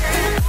Yeah.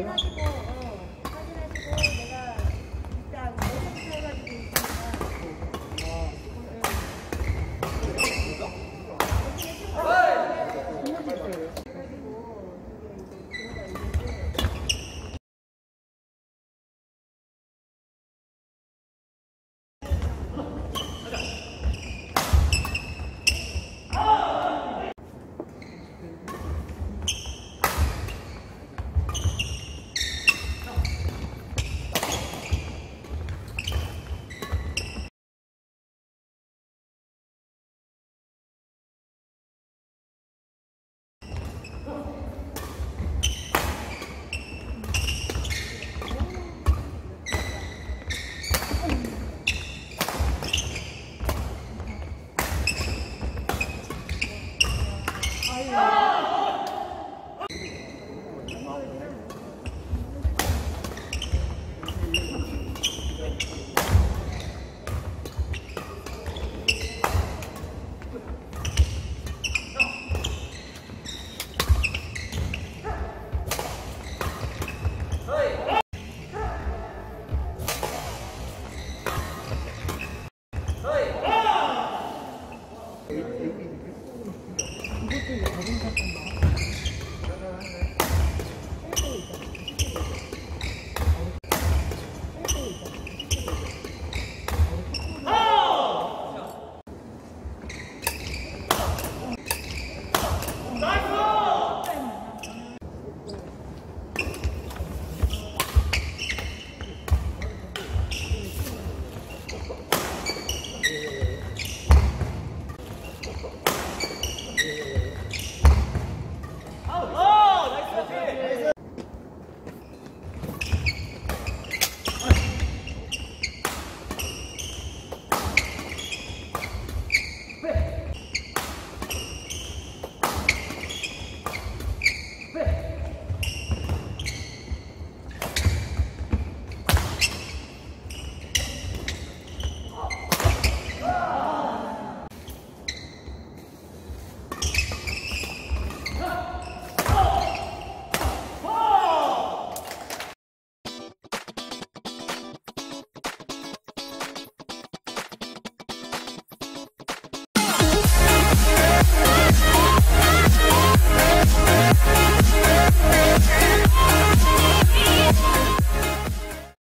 Yeah.